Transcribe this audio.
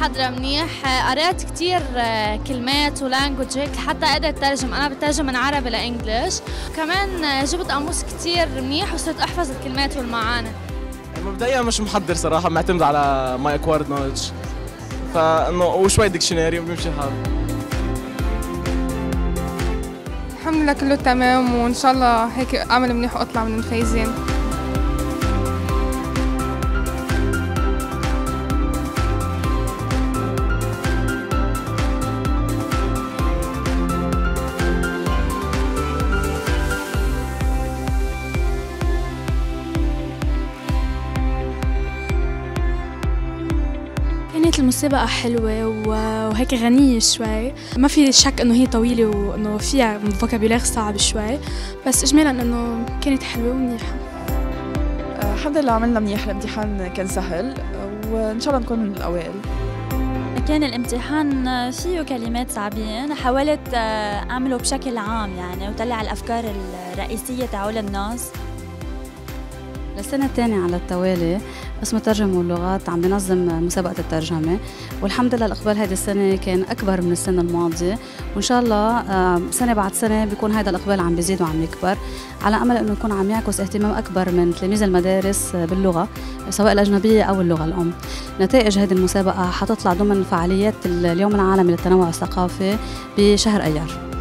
محضرة منيح. قرأت كتير كلمات و language هيك حتى قدرت أترجم. أنا بترجم من عربي ل English كمان جبت قاموس كتير منيح وصرت أحفظ الكلمات والمعاني. مبدئيا مش محضر صراحة معتمد على my acquired knowledge فإنه وشوي dictionary وبيمشي الحال. الحمد لله كله تمام وإن شاء الله هيك أعمل منيح وأطلع من الفايزين كانت المسابقة حلوة وهيك غنية شوي. ما في شك إنه هي طويلة وإنه فيها فوكابيولير صعب شوي بس اجمالا إنه كانت حلوة ومنيحة. الحمد لله عملنا منيح الامتحان كان سهل وإن شاء الله نكون من الأوائل. كان الامتحان فيه كلمات صعبين حاولت أعمله بشكل عام يعني وطلع الأفكار الرئيسية تعول الناس. للسنة الثانية على التوالي قسم الترجمة واللغات عم بنظم مسابقة الترجمة. والحمد لله الإقبال هذه السنة كان أكبر من السنة الماضية. وإن شاء الله سنة بعد سنة بيكون هذا الإقبال عم بيزيد وعم يكبر. على أمل إنه يكون عم يعكس اهتمام أكبر من تلاميذ المدارس باللغة سواء الأجنبية أو اللغة الأم. نتائج هذه المسابقة حتطلع ضمن فعاليات اليوم العالمي للتنوع الثقافي بشهر أيار.